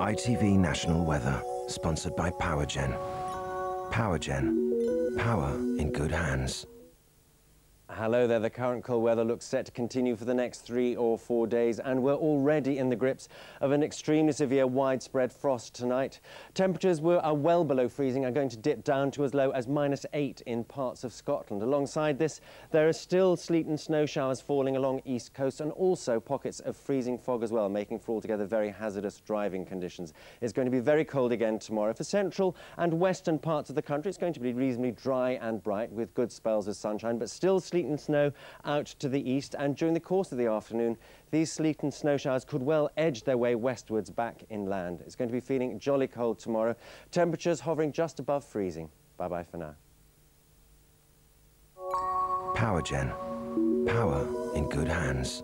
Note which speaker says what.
Speaker 1: ITV National Weather, sponsored by Powergen. Powergen, power in good hands.
Speaker 2: Hello there. The current cold weather looks set to continue for the next three or four days, and we're already in the grips of an extremely severe widespread frost tonight. Temperatures were are well below freezing, are going to dip down to as low as minus eight in parts of Scotland. Alongside this, there are still sleet and snow showers falling along east coast, and also pockets of freezing fog as well, making for altogether very hazardous driving conditions. It's going to be very cold again tomorrow. For central and western parts of the country, it's going to be reasonably dry and bright with good spells of sunshine, but still sleet and snow out to the east and during the course of the afternoon these sleet and snow showers could well edge their way westwards back inland. It's going to be feeling jolly cold tomorrow. Temperatures hovering just above freezing. Bye-bye for now.
Speaker 1: Powergen. Power in good hands.